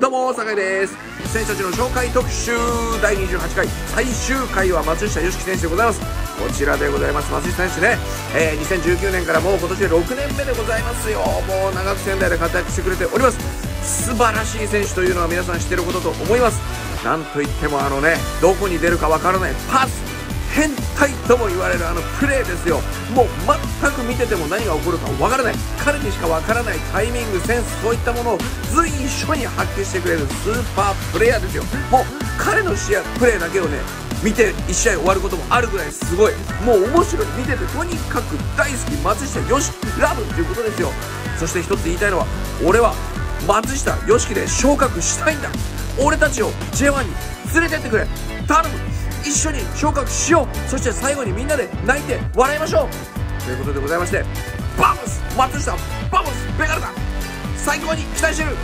どうも、酒井です。選手たちの紹介特集第28回最終回は松下由樹選手でございます。こちらでございます。松下選手ね、えー、2019年からもう今年で6年目でございますよ。もう長く仙台で活躍してくれております。素晴らしい選手というのは皆さん知ってることと思います。なんといってもあのね、どこに出るかわからないパス変態とも言われるあのプレーですよ。もう全く見てても何が起こるかわからない。彼にしかわからないタイミングセンスそういったものを随所に発揮してくれるスーパープレイヤーですよ。もう彼の試合プレーだけをね見て1試合終わることもあるぐらいすごい。もう面白い。見ててとにかく大好き松下よしラブっていうことですよ。そして一つ言いたいのは俺は松下よしきで昇格したいんだ。俺たちを J1 に連れてってくれ。頼む。一緒に昇格しよう。そして最後にみんなで泣いて笑いましょう。ということでございましてバブス松下バブスベガルタ。最高に期待してる。